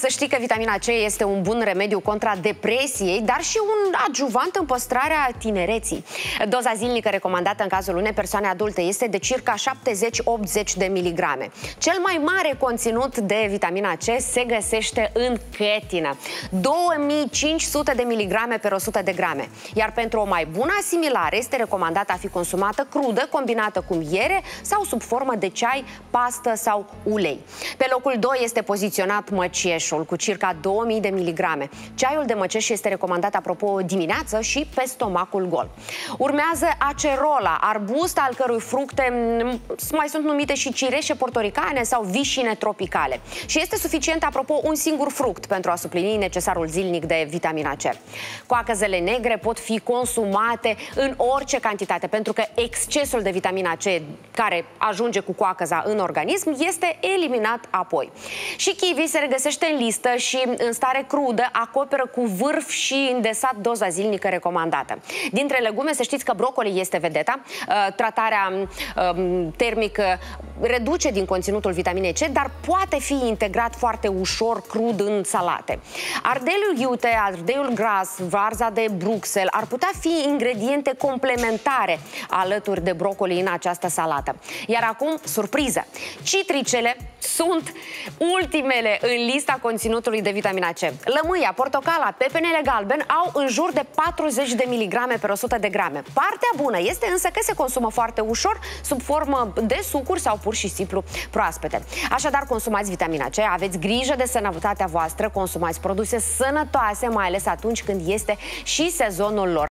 Să știi că vitamina C este un bun remediu contra depresiei, dar și un adjuvant în păstrarea tinereții. Doza zilnică recomandată în cazul unei persoane adulte este de circa 70-80 de miligrame. Cel mai mare conținut de vitamina C se găsește în chetină, 2500 de miligrame per 100 de grame. Iar pentru o mai bună asimilare este recomandată a fi consumată crudă, combinată cu miere sau sub formă de ceai, pastă sau ulei. Pe locul 2 este poziționat măcieș măceșul cu circa 2000 de miligrame. Ceaiul de măceș este recomandat, apropo, dimineață și pe stomacul gol. Urmează acerola, arbust al cărui fructe mai sunt numite și cireșe portoricane sau vișine tropicale. Și este suficient, apropo, un singur fruct pentru a suplini necesarul zilnic de vitamina C. Coacăzele negre pot fi consumate în orice cantitate, pentru că excesul de vitamina C care ajunge cu coacăza în organism este eliminat apoi. Și kiwi se regăsește în listă și în stare crudă acoperă cu vârf și îndesat doza zilnică recomandată. Dintre legume, să știți că brocoli este vedeta. Uh, tratarea um, termică reduce din conținutul vitaminei C, dar poate fi integrat foarte ușor crud în salate. Ardeiul iute, ardeiul gras, varza de Bruxelles ar putea fi ingrediente complementare alături de brocoli în această salată. Iar acum, surpriză! Citricele sunt ultimele în lista conținutului de vitamina C. Lămâia, portocala, pepenele galben au în jur de 40 de miligrame per 100 de grame. Partea bună este însă că se consumă foarte ușor, sub formă de sucuri sau pur și simplu proaspete. Așadar, consumați vitamina C, aveți grijă de sănătatea voastră, consumați produse sănătoase, mai ales atunci când este și sezonul lor.